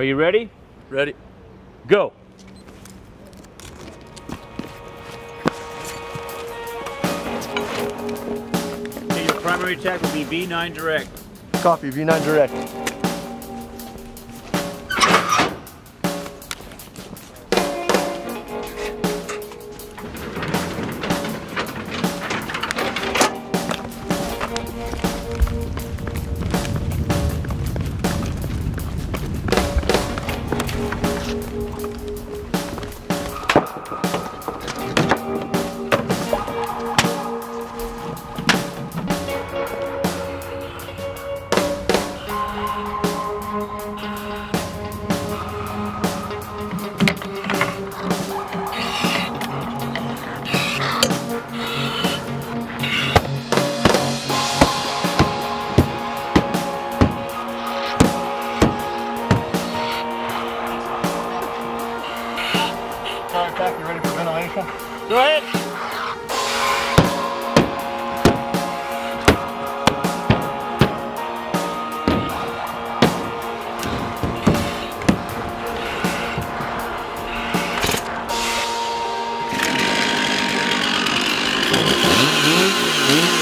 Are you ready? Ready. Go. Okay, your primary attack will be V9 direct. Copy, V9 direct. You ready for ventilation? Do it! Mm-hmm. mm-hmm.